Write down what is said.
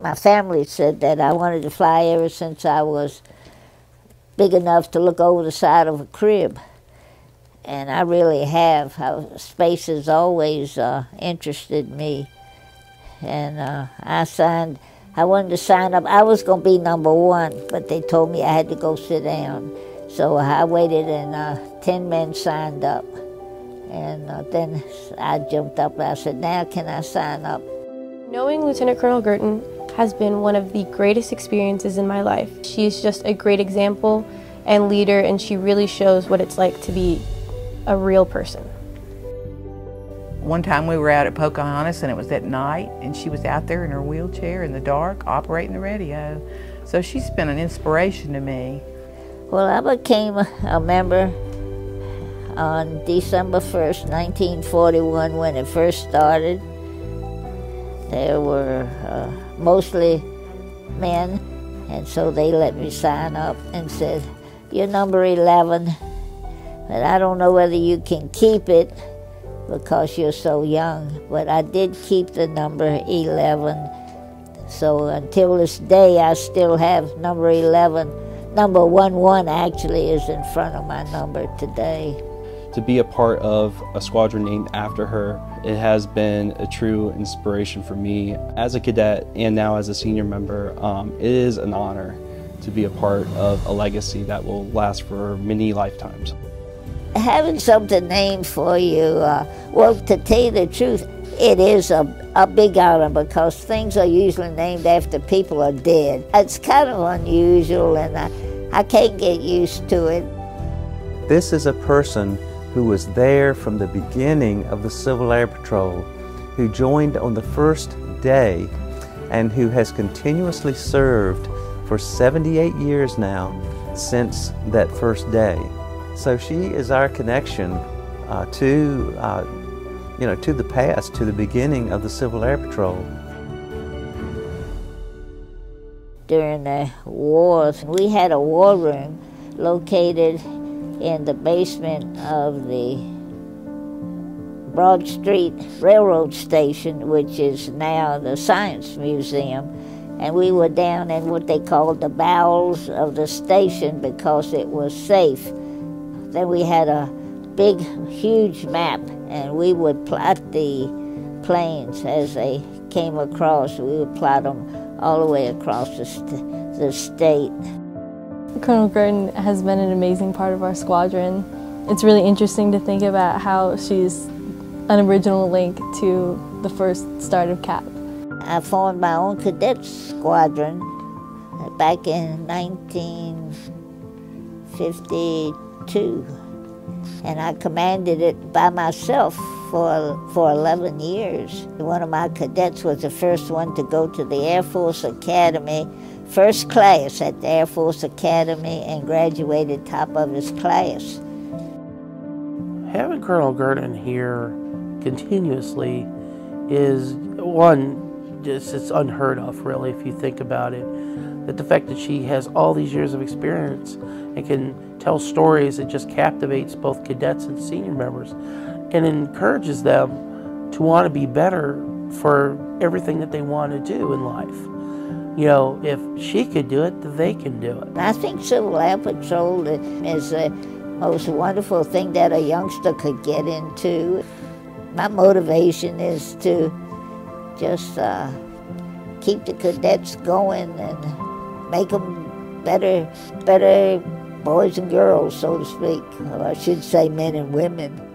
My family said that I wanted to fly ever since I was big enough to look over the side of a crib. And I really have. space has always uh, interested me. And uh, I signed, I wanted to sign up. I was going to be number one, but they told me I had to go sit down. So I waited and uh, 10 men signed up. And uh, then I jumped up and I said, now can I sign up? Knowing Lieutenant Colonel Guertin has been one of the greatest experiences in my life. She's just a great example and leader and she really shows what it's like to be a real person. One time we were out at Pocahontas and it was at night and she was out there in her wheelchair in the dark operating the radio. So she's been an inspiration to me. Well, I became a member on December 1st, 1941 when it first started. There were uh, mostly men, and so they let me sign up and said, You're number 11, but I don't know whether you can keep it because you're so young. But I did keep the number 11. So until this day, I still have number 11. Number 1 1 actually is in front of my number today to be a part of a squadron named after her. It has been a true inspiration for me as a cadet and now as a senior member. Um, it is an honor to be a part of a legacy that will last for many lifetimes. Having something named for you, uh, well, to tell you the truth, it is a, a big honor because things are usually named after people are dead. It's kind of unusual and I, I can't get used to it. This is a person who was there from the beginning of the Civil Air Patrol, who joined on the first day, and who has continuously served for 78 years now since that first day. So she is our connection uh, to, uh, you know, to the past, to the beginning of the Civil Air Patrol. During the wars, we had a war room located in the basement of the Broad Street Railroad Station, which is now the Science Museum. And we were down in what they called the bowels of the station because it was safe. Then we had a big, huge map, and we would plot the planes as they came across. We would plot them all the way across the, st the state. Colonel Guertin has been an amazing part of our squadron. It's really interesting to think about how she's an original link to the first start of CAP. I formed my own cadet squadron back in 1952 and I commanded it by myself for, for 11 years. One of my cadets was the first one to go to the Air Force Academy first class at the Air Force Academy and graduated top of his class. Having Colonel Guertin here continuously is one, just it's unheard of really if you think about it. That the fact that she has all these years of experience and can tell stories that just captivates both cadets and senior members and encourages them to want to be better for everything that they want to do in life you know, if she could do it, they can do it. I think Civil Air Patrol is the most wonderful thing that a youngster could get into. My motivation is to just uh, keep the cadets going and make them better, better boys and girls, so to speak. Or I should say men and women.